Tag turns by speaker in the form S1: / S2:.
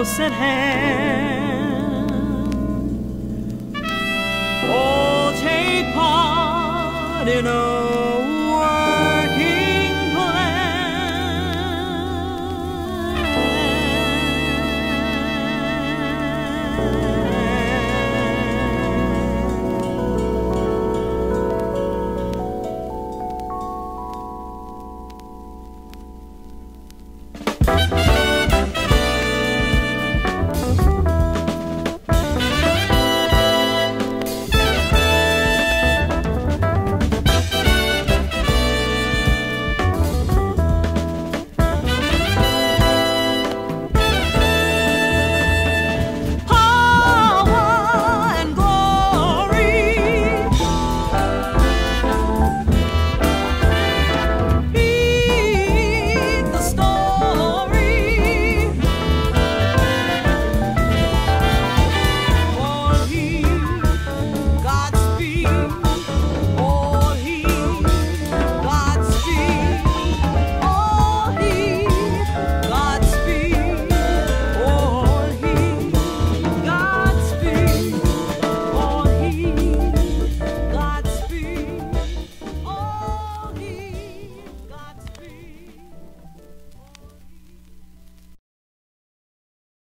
S1: close at hand. Oh, take part in a